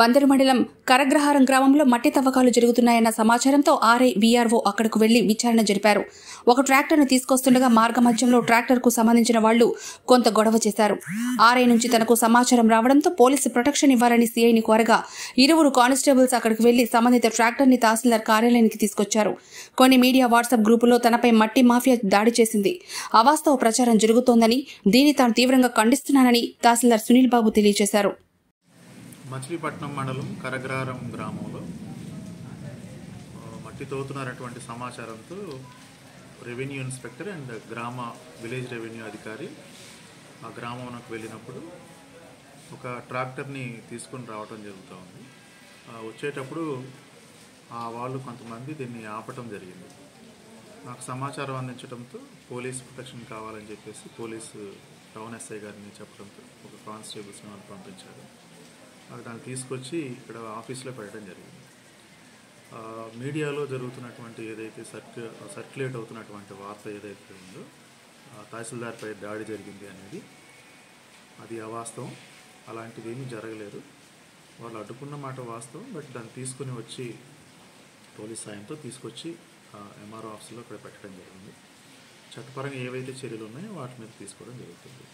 బందరు మండలం కరగ్రహారం గ్రామంలో మట్టి తవ్వకాలు జరుగుతున్నాయన్న సమాచారంతో ఆర్ఐ వీఆర్ఓ అక్కడకు వెళ్ళి విచారణ జరిపారు. ఒక ట్రాక్టర్ను తీసుకొస్తుండగా మార్గ మధ్యంలో ట్రాక్టర్కు సంబంధించిన వాళ్ళు కొంత గొడవ చేశారు. ఆర్ఐ నుంచి తనకు సమాచారం రావడంతో పోలీసు ప్రొటెక్షన్ ఇవ్వాలని సీఐని కోరగా ఇరువురు కానిస్టేబుల్స్ అక్కడికి వెళ్ళి సంబంధిత ట్రాక్టర్ని తహసీల్దార్ కార్యాలయానికి తీసుకొచ్చారు. కొన్ని మీడియా వాట్సాప్ గ్రూపులో తనపై మట్టి మాఫియా దాడి చేసింది. అవాస్తవ ప్రచారం జరుగుతోందని దీన్ని తాను తీవ్రంగా ఖండిస్తున్నానని తహసీల్దార్ సునీల్ బాబు తెలియజేశారు. మచిలీపట్నం మండలం కరగ్రహారం గ్రామంలో మట్టి తోతున్నారటువంటి సమాచారంతో రెవెన్యూ ఇన్స్పెక్టర్ అండ్ గ్రామ విలేజ్ రెవెన్యూ అధికారి ఆ గ్రామంలోకి వెళ్ళినప్పుడు ఒక ట్రాక్టర్ని తీసుకొని రావటం జరుగుతూ ఉంది వచ్చేటప్పుడు ఆ వాళ్ళు కొంతమంది దీన్ని ఆపటం జరిగింది. నాకు సమాచారం అందించడంతో పోలీస్ ప్రొటెక్షన్ కావాలని చెప్పేసి పోలీసు టౌన్ ఎస్ఐ గారిని చెప్పడంతో ఒక కానిస్టేబుల్స్ని వాళ్ళు పంపించారు. దాన్ని తీసుకొచ్చి ఇక్కడ ఆఫీస్లో పెట్టడం జరిగింది. మీడియాలో జరుగుతున్నటువంటి ఏదైతే సర్క్యు సర్క్యులేట్ అవుతున్నటువంటి వార్త ఏదైతే ఉందో తహసీల్దార్పై దాడి జరిగింది అనేది అది అవాస్తవం. అలాంటిది ఏమీ జరగలేదు. వాళ్ళు అడ్డుకున్న మాట వాస్తవం బట్ దాన్ని తీసుకుని వచ్చి పోలీస్ సాయంతో తీసుకొచ్చి ఎంఆర్ఓ ఆఫీస్లో ఇక్కడ పెట్టడం జరిగింది. చట్టపరంగా ఏవైతే చర్యలు ఉన్నాయో వాటి మీద తీసుకోవడం జరుగుతుంది.